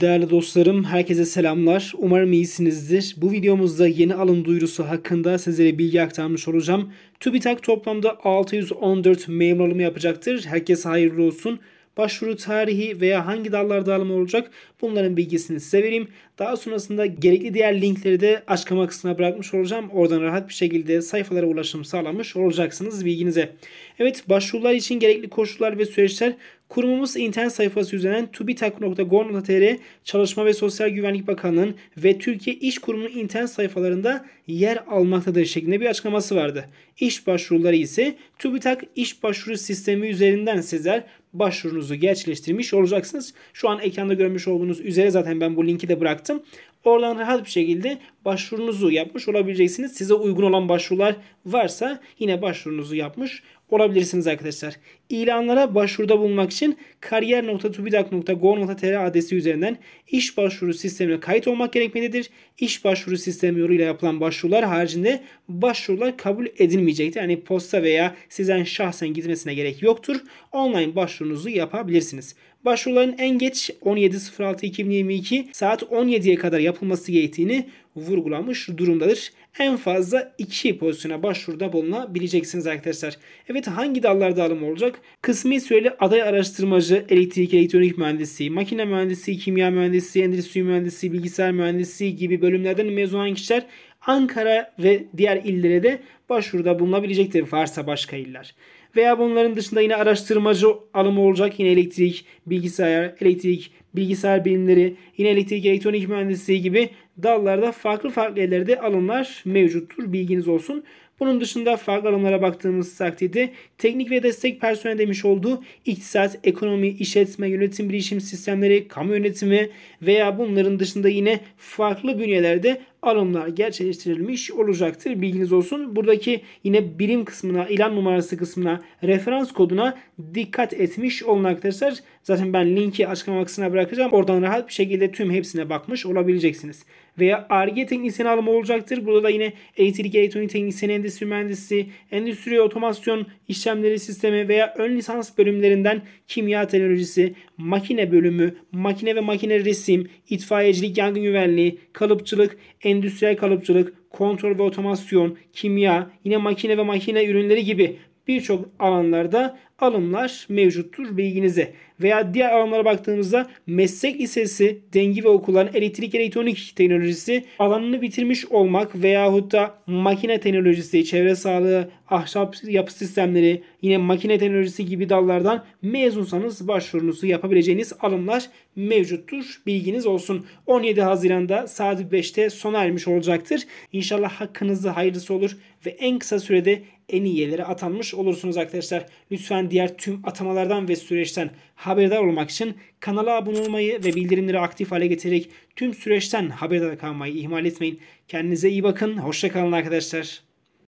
Değerli dostlarım, herkese selamlar. Umarım iyisinizdir. Bu videomuzda yeni alım duyurusu hakkında sizlere bilgi aktarmış olacağım. TÜBİTAK toplamda 614 memur alımı yapacaktır. Herkese hayırlı olsun. Başvuru tarihi veya hangi dallarda alım olacak bunların bilgisini size vereyim. Daha sonrasında gerekli diğer linkleri de açıklama kısmına bırakmış olacağım. Oradan rahat bir şekilde sayfalara ulaşım sağlamış olacaksınız bilginize. Evet başvurular için gerekli koşullar ve süreçler kurumumuz internet sayfası üzerinden tubitak.gov.tr Çalışma ve Sosyal Güvenlik Bakanlığı'nın ve Türkiye İş Kurumu'nun internet sayfalarında yer almaktadır şeklinde bir açıklaması vardı. İş başvuruları ise TÜBİTAK iş başvuru sistemi üzerinden sizler başvurunuzu gerçekleştirmiş olacaksınız. Şu an ekranda görmüş olduğunuz üzere zaten ben bu linki de bıraktım. Oradan rahat bir şekilde başvurunuzu yapmış olabileceksiniz. Size uygun olan başvurular varsa yine başvurunuzu yapmış olabilirsiniz arkadaşlar. İlanlara başvuruda bulunmak için kariyer.tubidak.go.tr adresi üzerinden iş başvuru sistemine kayıt olmak gerekmektedir. İş başvuru sistemi yoluyla yapılan başvurular haricinde başvurular kabul edilmeyecektir. Yani posta veya sizden şahsen gitmesine gerek yoktur. Online başvurunuzu yapabilirsiniz. Başvuruların en geç 17.06.2022 saat 17'ye kadar yapılması gerektiğini vurgulamış durumdadır. En fazla 2 pozisyona başvuruda bulunabileceksiniz arkadaşlar. Evet hangi dallarda alım olacak? Kısmi süreli aday araştırmacı, elektrik, elektronik mühendisi, makine mühendisi, kimya mühendisi, endüstri mühendisi, bilgisayar mühendisi gibi bölümlerden mezun olan kişiler Ankara ve diğer illere de başvuruda bulunabilecektir varsa başka iller. Veya bunların dışında yine araştırmacı alımı olacak. Yine elektrik, bilgisayar, elektrik, bilgisayar bilimleri, yine elektrik, elektronik mühendisliği gibi dallarda farklı farklı yerlerde alımlar mevcuttur. Bilginiz olsun. Bunun dışında farklı alımlara baktığımız takdirde teknik ve destek personel demiş olduğu iktisat, ekonomi, işletme, yönetim bilişim sistemleri, kamu yönetimi veya bunların dışında yine farklı bünyelerde alımlar gerçekleştirilmiş olacaktır. Bilginiz olsun. Buradaki yine birim kısmına, ilan numarası kısmına, referans koduna dikkat etmiş olun arkadaşlar. Zaten ben linki açıklama kısmına bırakacağım. Oradan rahat bir şekilde tüm hepsine bakmış olabileceksiniz. Veya ARGE teknisyeni alımı olacaktır. Burada da yine elektrik elektronik teknisyeni, endüstri mühendisi, endüstri otomasyon işlemleri sistemi veya ön lisans bölümlerinden kimya teknolojisi, makine bölümü, makine ve makine resim, itfaiyecilik, yangın güvenliği, kalıpçılık, endüstriyel kalıpçılık, kontrol ve otomasyon, kimya, yine makine ve makine ürünleri gibi birçok alanlarda alımlar mevcuttur bilginize. Veya diğer alanlara baktığımızda meslek lisesi, dengi ve okulların elektrik elektronik teknolojisi alanını bitirmiş olmak veyahut da makine teknolojisi, çevre sağlığı, ahşap yapı sistemleri, yine makine teknolojisi gibi dallardan mezunsanız başvurunuzu yapabileceğiniz alımlar mevcuttur. Bilginiz olsun. 17 Haziran'da saat 5'te sona ermiş olacaktır. İnşallah hakkınızda hayırlısı olur ve en kısa sürede en iyi yerlere atanmış olursunuz arkadaşlar. Lütfen diğer tüm atamalardan ve süreçten haberdar olmak için kanala abone olmayı ve bildirimleri aktif hale getirerek tüm süreçten haberdar kalmayı ihmal etmeyin. Kendinize iyi bakın. Hoşçakalın arkadaşlar.